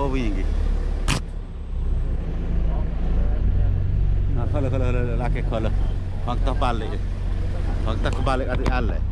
Lagi? Nah, kalau kalau kalau laki kalau fakta balik. Fakta kebalik ada alai.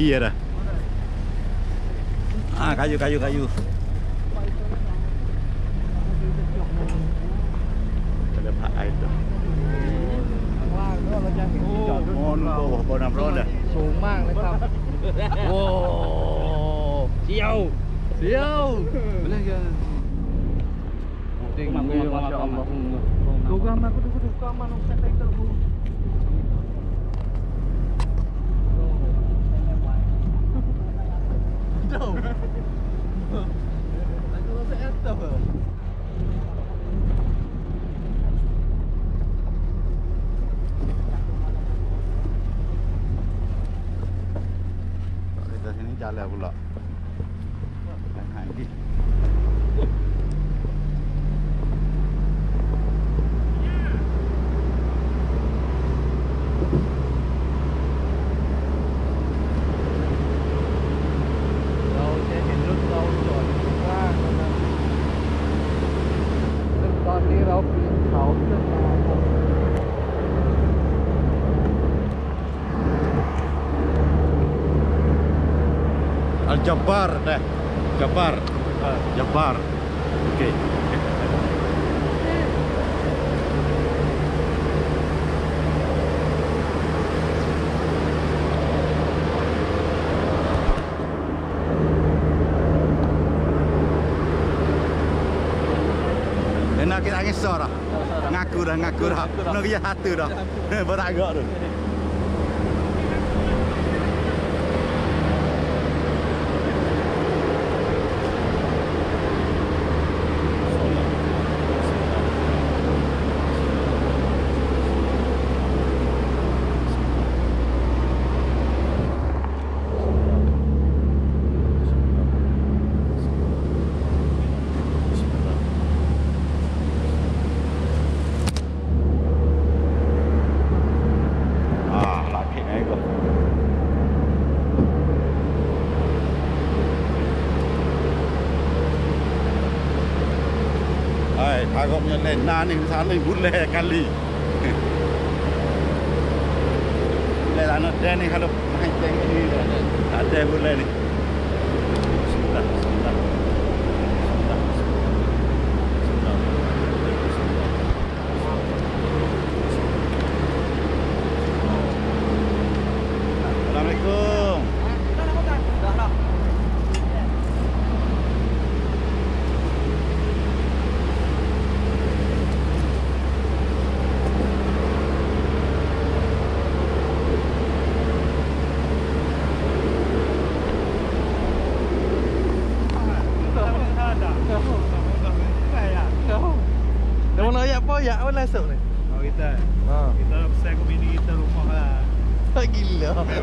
higuera. Ah, cayó, cayó, cayó. Môn bộ nằm rôn à Xuống mạng đấy không Wow Siêu Siêu Bukan aku duduk-duduk kamar, aku tak tahu mana Saya tak tahu Tahu Aku rasa Jabbar dah. Jabbar. Jabbar. Okey. Eh, nak kita angin sor dah. Ngaku dah, ngaku dah. Nak dia hatu dah. Beragak tu. Punya lena ni sana boleh kali. Boleh lah nak dia ni kalau main tank ni dah. Ada boleh ni.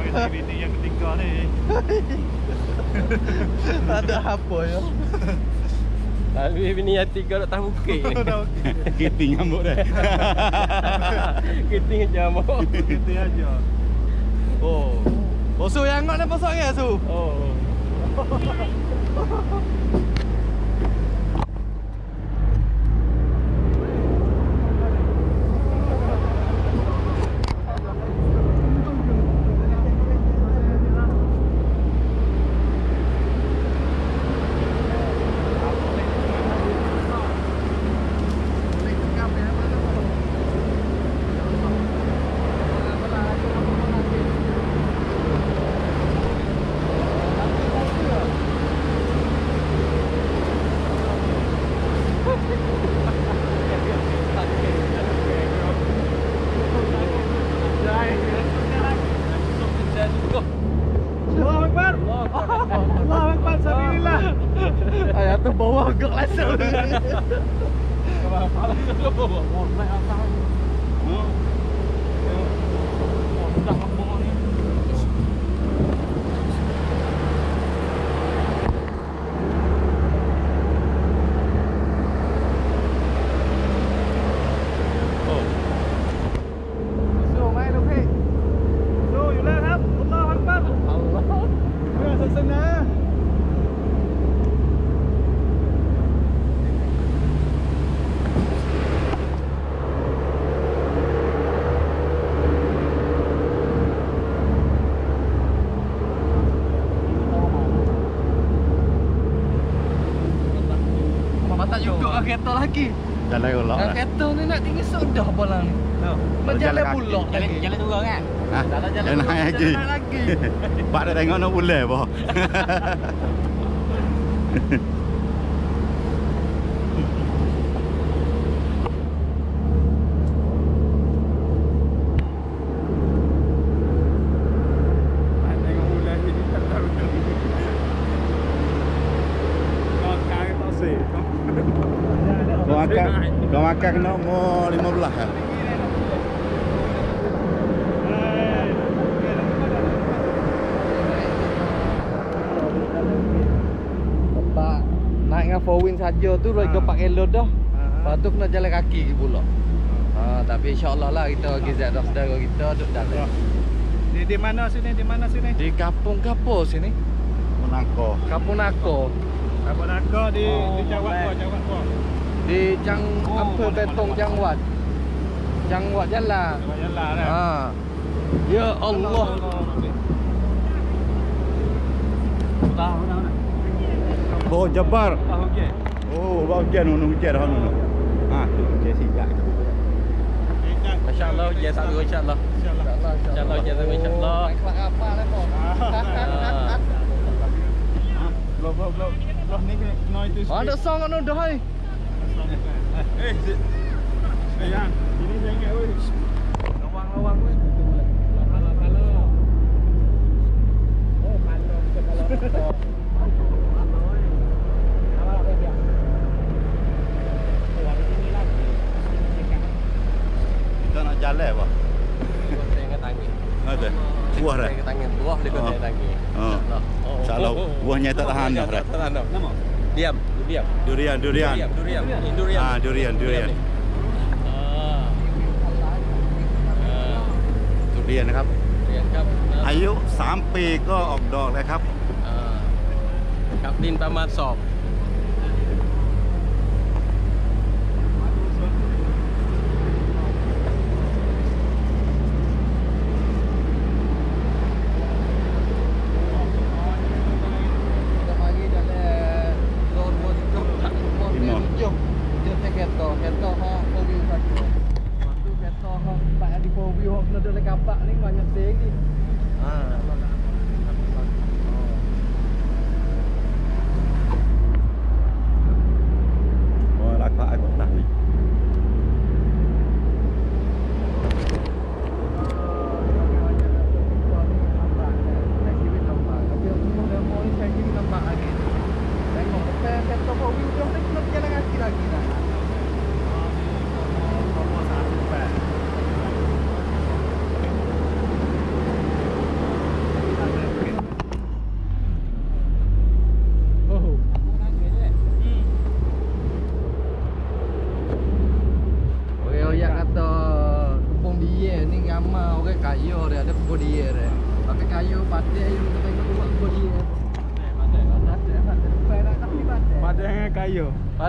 Bini, bini yang ketiga ni Ada apa ya? Tapi bini yang tiga nak tahu ni. Kita nyambut dah. Jam oh. Kita aja Oh. Oh, su yang ngak ni pasal ya, su? Oh. gak langsung. Apa lah tu? Oh, naik atas. Kereta lagi. Jalan ulok Yang lah. kereta ni nak tinggi sudah bolang ni. Macam jalan jalan pulak lagi. jalan turun kan? Ha? Jalan- jalan Jalan naik lagi. jalan lagi. Pak dah tengok nak boleh apa. Tengok bulan ni tak tahu Kau sekarang tak sih Kau kau makan kena umur 15 kan? Lepas naik dengan four wheel saja tu Roy Ha. ha. pakai load dah. Ha. Lepas tu kena jalan kaki pula. Ha, tapi insya-Allah lah kita bagi zat dah saudara kita duduk jalan. Di, di mana sini? Di mana sini? Di kampung Kapo sini. Menangkau. Kampung Nako. Apa nak di Oh, di Jawat boleh. Kuah, Jawat Kuah. Di Jang Oh, Betong boleh, Jangwat. Jangwat. Jawat Jalan dah. Ha. Ya Allah. Oh, Jabar. Ah, okey. Oh, bagian nunu hujan dah nunu. Ha, tu hujan sijak. Masya-Allah hujan satu insya-Allah. InsyaAllah. InsyaAllah, hujan satu insya-Allah. Apa lah kau? Ah. Blok, blok, blok. Blok ni kena kena itu Oh, ada song anu dah hai. Eh. Ini saya ingat. Lawang-lawang. Kita jalan apa? Tangi. Ada. Buah dah. Saya tangi buah dia Oh. tangi. Oh. Oh. Salah buahnya tak tahan dah. Tak tahan dah. Nama? Diam, เรียบดูเรียนดูเรียนดูเรียนดูเรียบอ่าดูเรียนดูเรียนเออเอเรียนนะครับ เรียนครับอายุ 3 ปีก็ออกดอกแล้วครับครับดินประมาณสอบ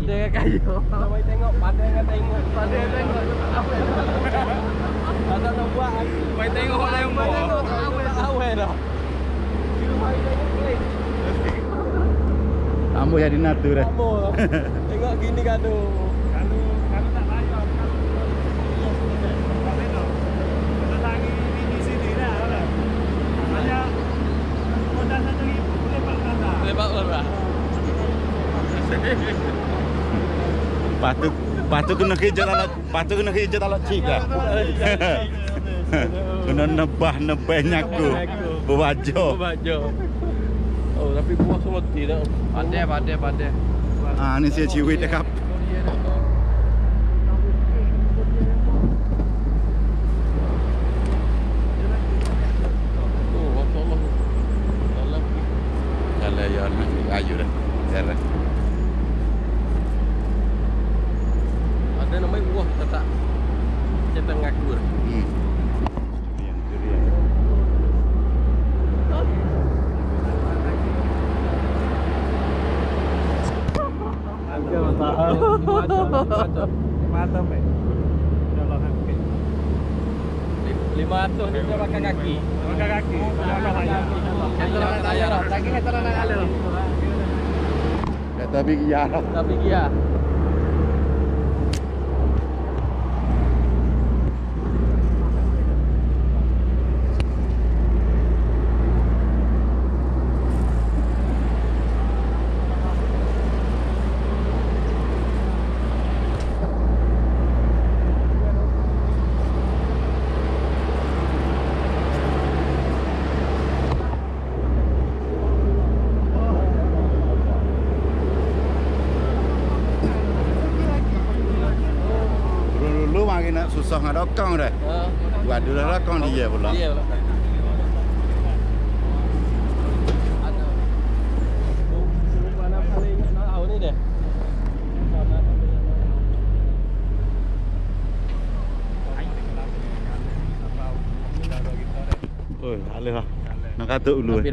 Patik dengan kayu Sampai tengok pada dengan tengok. Patik tengok apa Ada nak buat lagi. Mai tengok orang yang tengok Tak apa awal dah. Kira hari tengok klik. Rambut jadi natu dah. Lama lah. Tengok gini gaduh. Kalau kalau tak layak kalau tak benar. Kita Patuk patuk nak hijat alat patuk nak hijat alat cika. Kena nebah nebahnya aku. Bajo. Bajo. Oh tapi buah semua tidak. Pandai pandai pandai. Ah ni saya ciwit dekat. อายุเลยเสร็จแล้ว Mata pe. Kalau harga. Lima ratus ni dia pakai kaki. Pakai kaki. Layar. Yang nak layar. Lagi kita nak ada. Kata pergi ya. Tapi dia. Dulu-dulu makin nak susah nak dokong dah. Ha. Buat dulu dokong dia pula. Dia pula. Ada. Oh, mana paling nak tahu ni